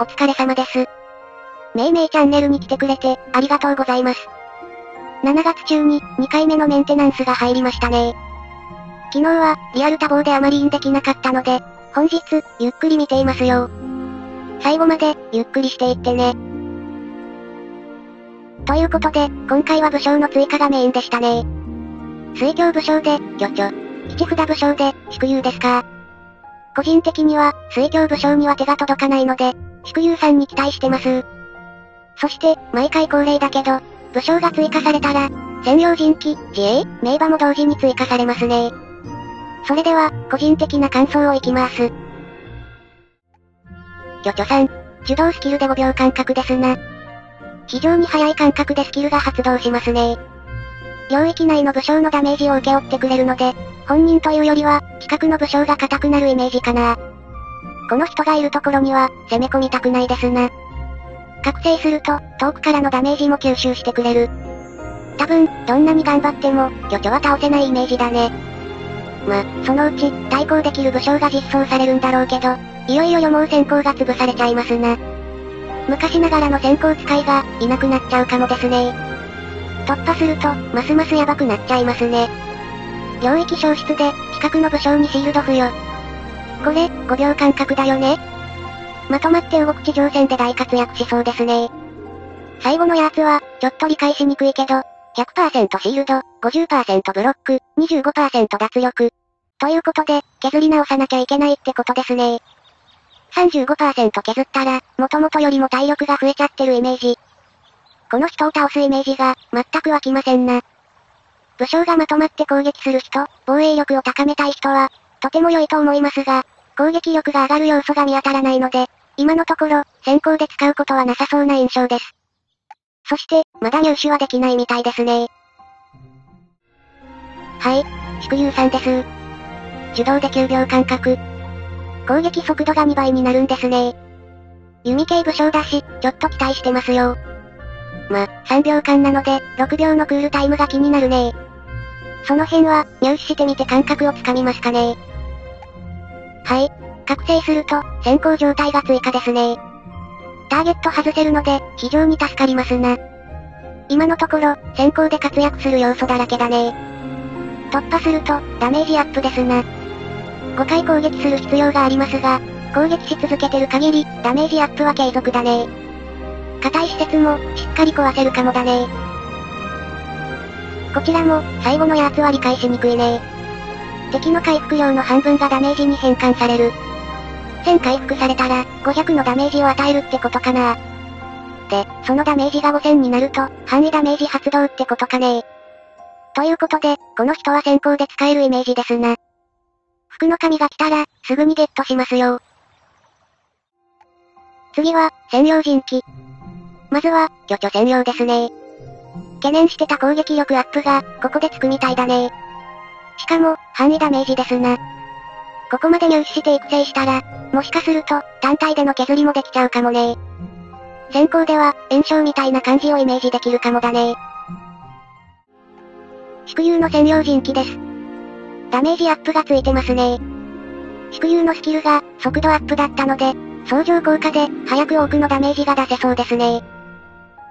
お疲れ様です。めいめいチャンネルに来てくれて、ありがとうございます。7月中に、2回目のメンテナンスが入りましたね昨日は、リアル多忙であまりインできなかったので、本日、ゆっくり見ていますよ。最後まで、ゆっくりしていってね。ということで、今回は武将の追加がメインでしたね。水郷武将で、ちょちょ。七札武将で、祝友ですか。個人的には、水郷武将には手が届かないので、祝友さんに期待してます。そして、毎回恒例だけど、武将が追加されたら、専用人気、自衛、名馬も同時に追加されますね。それでは、個人的な感想をいきます。ちょちょさん、受動スキルで5秒間隔ですな。非常に速い感覚でスキルが発動しますね。領域内の武将のダメージを請け負ってくれるので、本人というよりは、近くの武将が硬くなるイメージかな。この人がいるところには、攻め込みたくないですな。覚醒すると、遠くからのダメージも吸収してくれる。多分、どんなに頑張っても、魚ョは倒せないイメージだね。ま、そのうち、対抗できる武将が実装されるんだろうけど、いよいよ予毛先行が潰されちゃいますな。昔ながらの先行使いが、いなくなっちゃうかもですね。突破すると、ますますヤバくなっちゃいますね。領域消失で、近くの武将にシールド付与。これ、5秒間隔だよねまとまって動く地上戦で大活躍しそうですね。最後のやつは、ちょっと理解しにくいけど、100%シールド、50%ブロック、25%脱力。ということで、削り直さなきゃいけないってことですね。35%削ったら、元々よりも体力が増えちゃってるイメージ。この人を倒すイメージが、全く湧きませんな。武将がまとまって攻撃する人、防衛力を高めたい人は、とても良いと思いますが、攻撃力が上がる要素が見当たらないので、今のところ、先行で使うことはなさそうな印象です。そして、まだ入手はできないみたいですね。はい、祝友さんです。手動で9秒間隔。攻撃速度が2倍になるんですね。弓系武将だし、ちょっと期待してますよ。ま、3秒間なので、6秒のクールタイムが気になるねその辺は、入手してみて感覚をつかみますかねはい、覚醒すると、先行状態が追加ですね。ターゲット外せるので、非常に助かりますな。今のところ、先行で活躍する要素だらけだね突破すると、ダメージアップですな。5回攻撃する必要がありますが、攻撃し続けてる限り、ダメージアップは継続だね硬い施設も、しっかり壊せるかもだねこちらも、最後のやつは理解しにくいね敵の回復量の半分がダメージに変換される。1000回復されたら、500のダメージを与えるってことかなで、そのダメージが5000になると、範囲ダメージ発動ってことかねということで、この人は先行で使えるイメージですな。服の紙が来たら、すぐにゲットしますよ。次は、専用人気。まずは、巨ョ専用ですね。懸念してた攻撃力アップが、ここでつくみたいだねしかも、範囲ダメージですな。ここまで入手して育成したら、もしかすると、単体での削りもできちゃうかもね。先行では、炎症みたいな感じをイメージできるかもだね。祝友の専用人気です。ダメージアップがついてますね。祝友のスキルが、速度アップだったので、相乗効果で、早く多くのダメージが出せそうですね。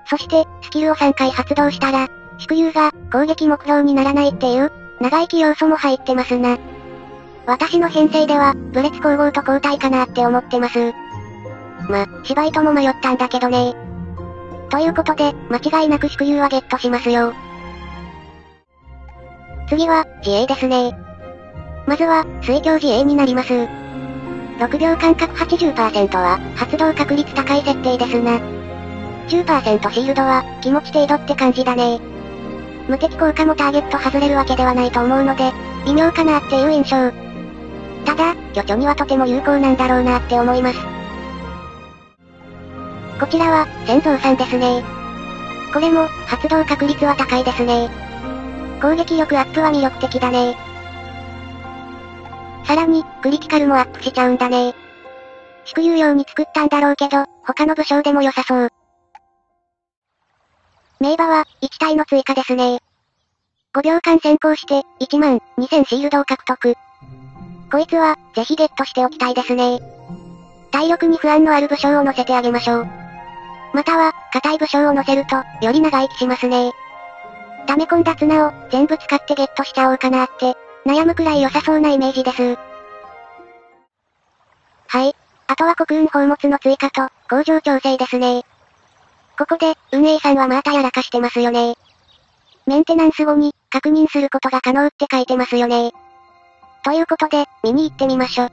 そして、スキルを3回発動したら、祝友が、攻撃目標にならないっていう、長生き要素も入ってますな。私の編成では、ブレツ光合と交代かなって思ってます。ま、芝居とも迷ったんだけどねということで、間違いなく祝友はゲットしますよ。次は、自衛ですね。まずは、水郷自衛になります。6秒間隔80%は、発動確率高い設定ですな。10%シールドは、気持ち程度って感じだね無敵効果もターゲット外れるわけではないと思うので、微妙かなっていう印象。ただ、巨ョにはとても有効なんだろうなって思います。こちらは、戦蔵さんですね。これも、発動確率は高いですね。攻撃力アップは魅力的だねさらに、クリティカルもアップしちゃうんだね祝友用に作ったんだろうけど、他の武将でも良さそう。名馬は、1体の追加ですね。5秒間先行して、1万2000シールドを獲得。こいつは、ぜひゲットしておきたいですね体力に不安のある武将を乗せてあげましょう。または、硬い武将を乗せると、より長生きしますね溜め込んだ綱を、全部使ってゲットしちゃおうかなって、悩むくらい良さそうなイメージです。はい。あとは国運宝物の追加と、工場調整ですねここで、運営さんはまたやらかしてますよねメンテナンス後に、確認することが可能って書いてますよねということで、見に行ってみましょ。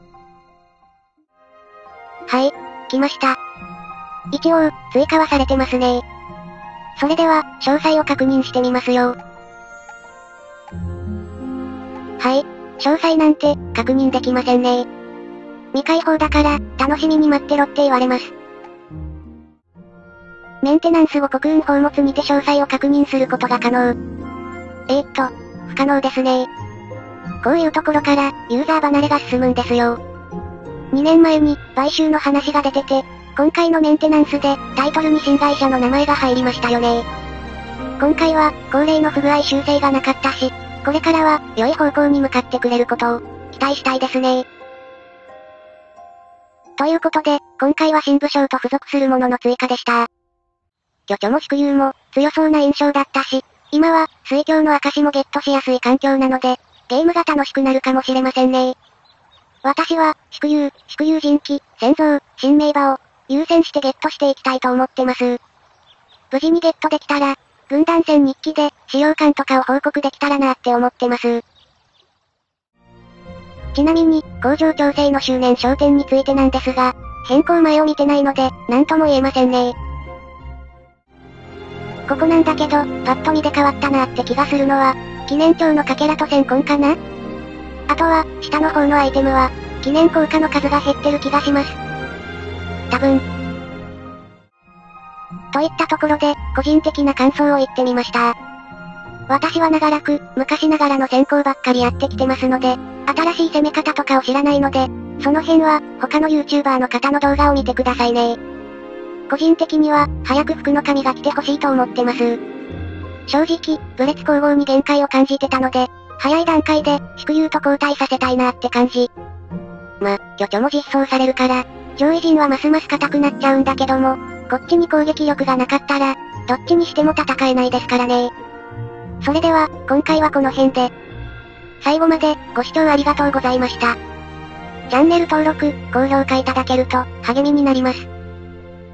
はい、来ました。一応、追加はされてますねそれでは、詳細を確認してみますよ。はい、詳細なんて、確認できませんね未開放だから、楽しみに待ってろって言われます。メンテナンス後国運宝物にて詳細を確認することが可能。えー、っと、不可能ですねこういうところから、ユーザー離れが進むんですよ。2年前に、買収の話が出てて、今回のメンテナンスで、タイトルに新会社の名前が入りましたよね今回は、恒例の不具合修正がなかったし、これからは、良い方向に向かってくれることを、期待したいですねということで、今回は新武将と付属するものの追加でした。巨著も祝友も、強そうな印象だったし、今は、水郷の証もゲットしやすい環境なので、ゲームが楽しくなるかもしれませんね。私は、祝友、祝友人気、戦像、新名馬を、優先してゲットしていきたいと思ってます。無事にゲットできたら、軍団戦日記で、使用感とかを報告できたらなって思ってます。ちなみに、工場調整の周年商店についてなんですが、変更前を見てないので、なんとも言えませんねここなんだけど、パッと見で変わったなって気がするのは、記念帳のかけらと戦痕かな？あとは、下の方のアイテムは、記念効果の数が減ってる気がします。多分。といったところで、個人的な感想を言ってみました。私は長らく、昔ながらの先行ばっかりやってきてますので、新しい攻め方とかを知らないので、その辺は、他の YouTuber の方の動画を見てくださいね。個人的には、早く服の神が来てほしいと思ってます。正直、ブレツ攻防に限界を感じてたので、早い段階で、宿友と交代させたいなって感じ。ま、巨著も実装されるから、上位陣はますます硬くなっちゃうんだけども、こっちに攻撃力がなかったら、どっちにしても戦えないですからね。それでは、今回はこの辺で。最後まで、ご視聴ありがとうございました。チャンネル登録、高評価いただけると、励みになります。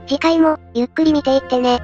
次回も、ゆっくり見ていってね。